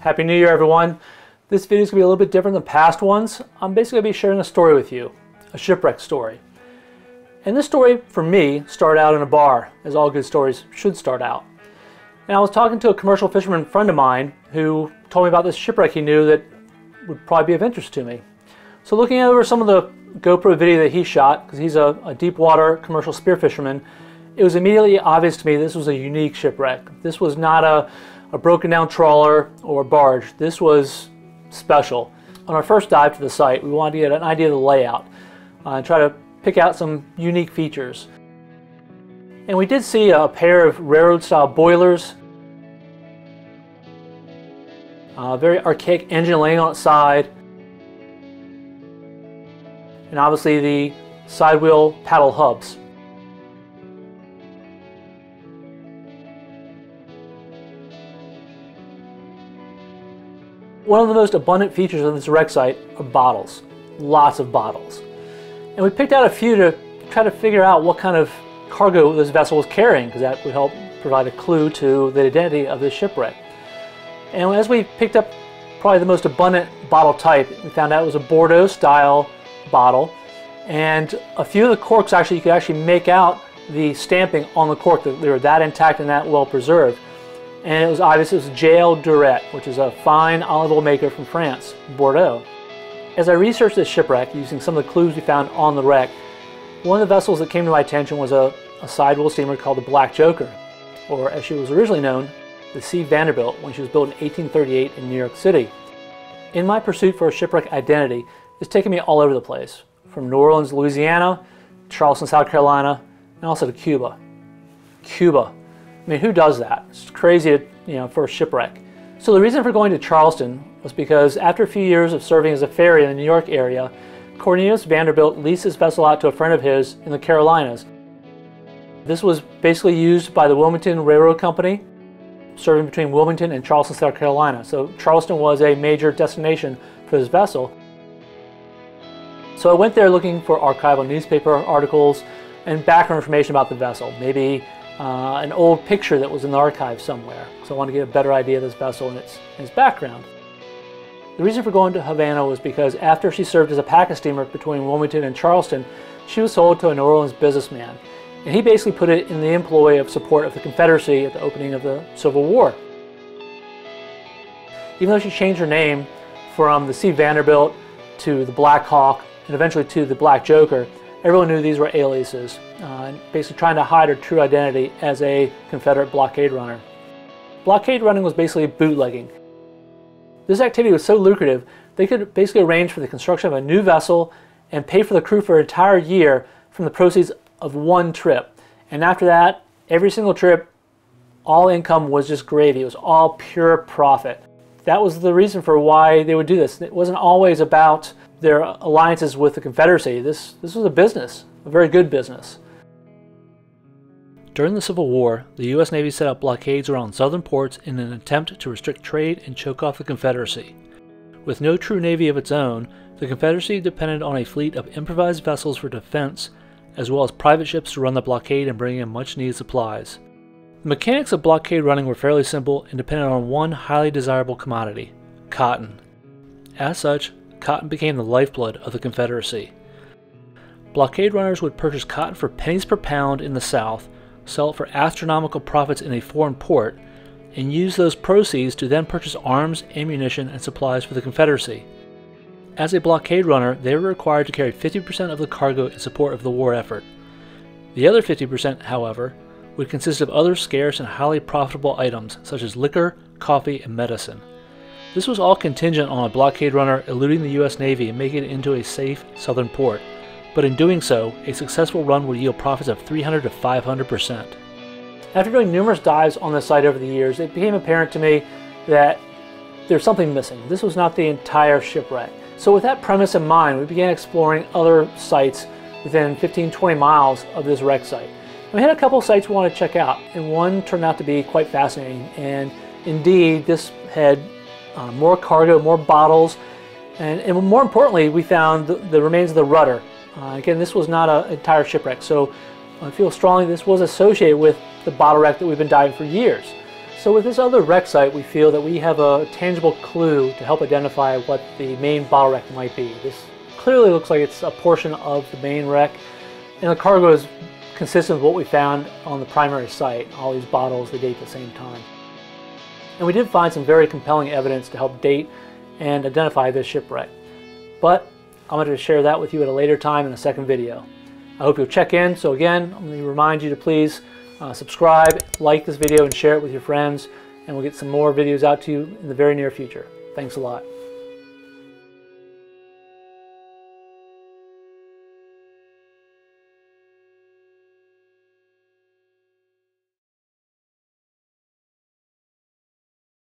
Happy New Year, everyone. This video is going to be a little bit different than past ones. I'm basically going to be sharing a story with you, a shipwreck story. And this story, for me, started out in a bar, as all good stories should start out. And I was talking to a commercial fisherman friend of mine who told me about this shipwreck he knew that would probably be of interest to me. So looking over some of the GoPro video that he shot, because he's a, a deep water commercial spear fisherman, it was immediately obvious to me this was a unique shipwreck. This was not a a broken down trawler, or barge. This was special. On our first dive to the site, we wanted to get an idea of the layout uh, and try to pick out some unique features. And we did see a pair of railroad style boilers, a very archaic engine laying on its side, and obviously the side wheel paddle hubs. One of the most abundant features of this wreck site are bottles. Lots of bottles. And we picked out a few to try to figure out what kind of cargo this vessel was carrying, because that would help provide a clue to the identity of this shipwreck. And as we picked up probably the most abundant bottle type, we found out it was a Bordeaux style bottle. And a few of the corks actually, you could actually make out the stamping on the cork, that they were that intact and that well preserved and it was uh, obvious it was JL Duret, which is a fine olive oil maker from France, Bordeaux. As I researched this shipwreck using some of the clues we found on the wreck, one of the vessels that came to my attention was a, a sidewheel steamer called the Black Joker, or as she was originally known, the C. Vanderbilt when she was built in 1838 in New York City. In my pursuit for a shipwreck identity, it's taken me all over the place, from New Orleans, Louisiana, Charleston, South Carolina, and also to Cuba. Cuba, mean, who does that? It's crazy, you know, for a shipwreck. So the reason for going to Charleston was because after a few years of serving as a ferry in the New York area, Cornelius Vanderbilt leased his vessel out to a friend of his in the Carolinas. This was basically used by the Wilmington Railroad Company, serving between Wilmington and Charleston, South Carolina. So Charleston was a major destination for this vessel. So I went there looking for archival newspaper articles and background information about the vessel. Maybe uh, an old picture that was in the archive somewhere. So I want to get a better idea of this vessel and its, its background. The reason for going to Havana was because after she served as a packet steamer between Wilmington and Charleston, she was sold to a New Orleans businessman. And he basically put it in the employ of support of the Confederacy at the opening of the Civil War. Even though she changed her name from the C. Vanderbilt to the Black Hawk and eventually to the Black Joker, Everyone knew these were aliases, uh, basically trying to hide her true identity as a Confederate blockade runner. Blockade running was basically bootlegging. This activity was so lucrative, they could basically arrange for the construction of a new vessel and pay for the crew for an entire year from the proceeds of one trip. And after that, every single trip, all income was just gravy. It was all pure profit. That was the reason for why they would do this. It wasn't always about their alliances with the Confederacy. This, this was a business, a very good business. During the Civil War, the U.S. Navy set up blockades around southern ports in an attempt to restrict trade and choke off the Confederacy. With no true navy of its own, the Confederacy depended on a fleet of improvised vessels for defense, as well as private ships to run the blockade and bring in much needed supplies. The mechanics of blockade running were fairly simple and depended on one highly desirable commodity cotton. As such, cotton became the lifeblood of the Confederacy. Blockade runners would purchase cotton for pennies per pound in the South, sell it for astronomical profits in a foreign port, and use those proceeds to then purchase arms, ammunition, and supplies for the Confederacy. As a blockade runner, they were required to carry 50% of the cargo in support of the war effort. The other 50%, however, would consist of other scarce and highly profitable items such as liquor, coffee, and medicine. This was all contingent on a blockade runner eluding the U.S. Navy and making it into a safe southern port, but in doing so, a successful run would yield profits of 300 to 500%. After doing numerous dives on the site over the years, it became apparent to me that there's something missing. This was not the entire shipwreck. So with that premise in mind, we began exploring other sites within 15-20 miles of this wreck site. We had a couple sites we wanted to check out, and one turned out to be quite fascinating. And indeed, this had uh, more cargo, more bottles, and, and, more importantly, we found the, the remains of the rudder. Uh, again, this was not an entire shipwreck, so I feel strongly this was associated with the bottle wreck that we've been diving for years. So with this other wreck site, we feel that we have a tangible clue to help identify what the main bottle wreck might be. This clearly looks like it's a portion of the main wreck, and the cargo is consistent with what we found on the primary site. All these bottles, they date the same time. And we did find some very compelling evidence to help date and identify this shipwreck. But I'm going to share that with you at a later time in a second video. I hope you'll check in. So again, going to remind you to please uh, subscribe, like this video, and share it with your friends. And we'll get some more videos out to you in the very near future. Thanks a lot.